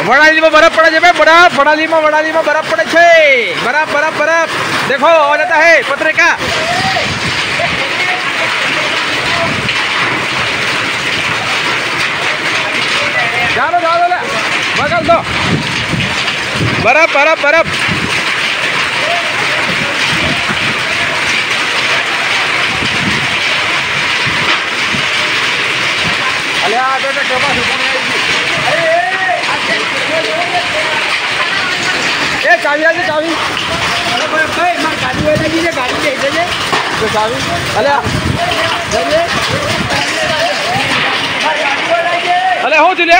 વડાલીમાં બરફ પડે છે ભાઈ બરફ વડાલીમાં વડાલીમાં બરફ પડે છે બરફ બરફ બરફ દેખો આ જતા હે પત્રિકા જાઓ જાઓ લે બગલ દો બરફ બરફ चाबी आ चाबी गाड़ी। वाला जी ने गाड़ी दे दे तो चाबी अरे अरे हो दिले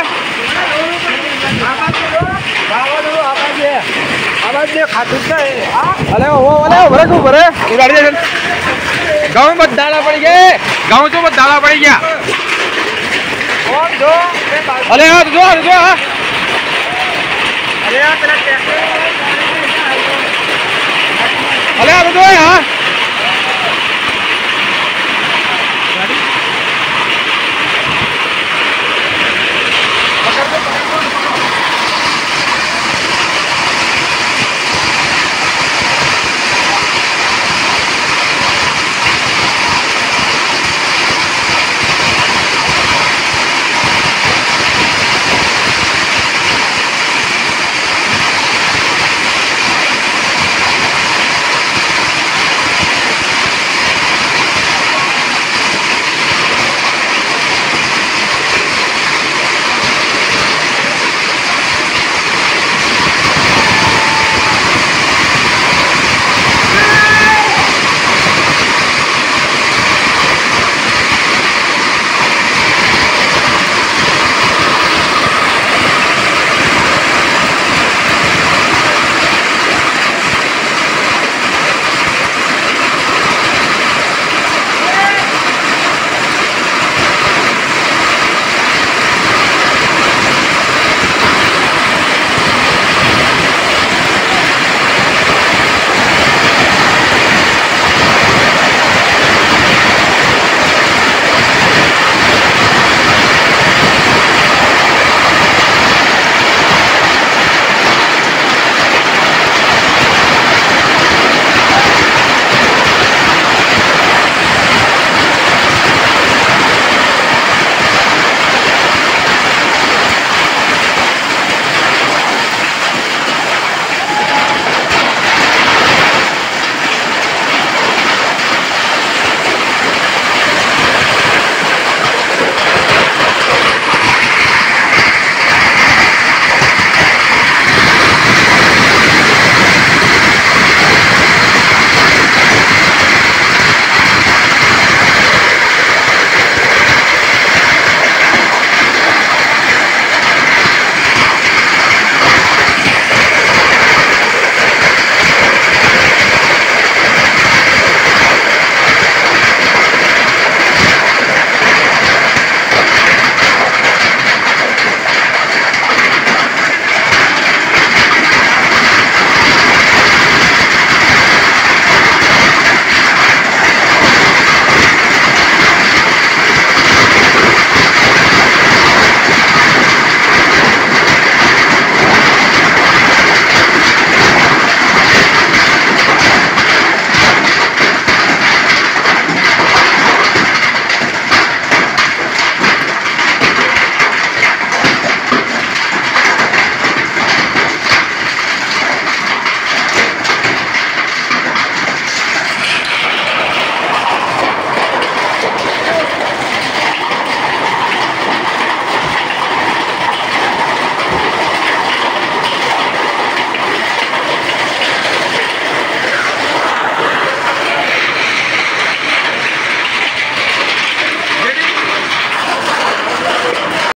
आवाज़ दे खातूर का है अरे वो अरे भरे को भरे। गाड़ी दे गाँव में डाला पड़ गया गाँव तो मत डाला पड़ गया। अरे हाँ जो जो हाँ अरे यार तेरा कैसे Olha, não ganha!